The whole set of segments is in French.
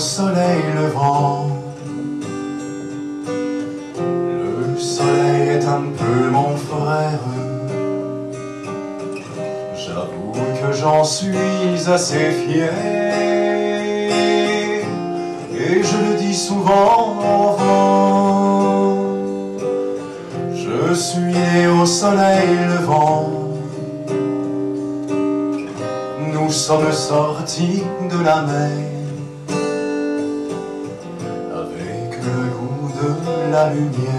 soleil levant. Le soleil est un peu mon frère. J'avoue que j'en suis assez fier. Et je le dis souvent en vent. Je suis né au soleil levant. Nous sommes sortis de la mer la lumière.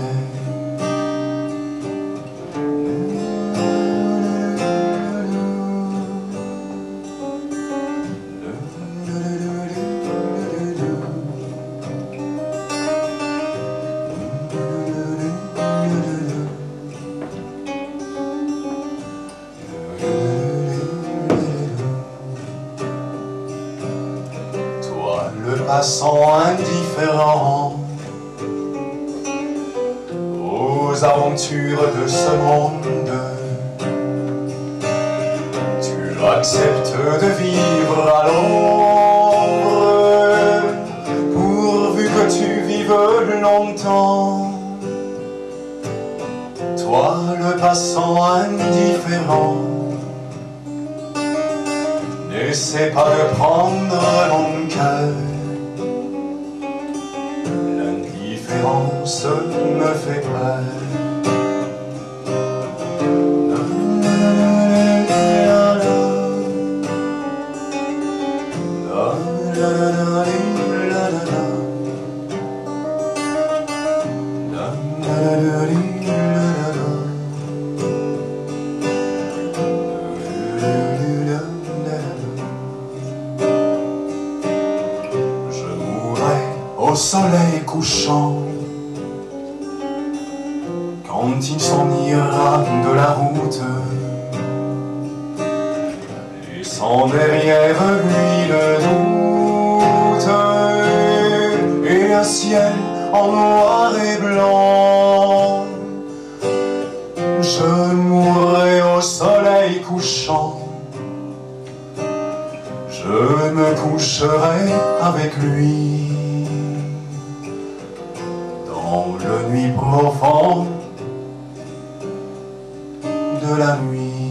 Toi, le passant indifférent aventures de ce monde, tu acceptes de vivre à l'ombre, pourvu que tu vives longtemps. Toi, le passant indifférent, N'essaie pas de prendre mon cœur. L'indifférence me fait peur. Au soleil couchant quand il s'en ira de la route, laissant derrière lui le doute et un ciel en noir et blanc. Je mourrai au soleil couchant. Je me coucherai avec lui dans le nuit profonde de la nuit.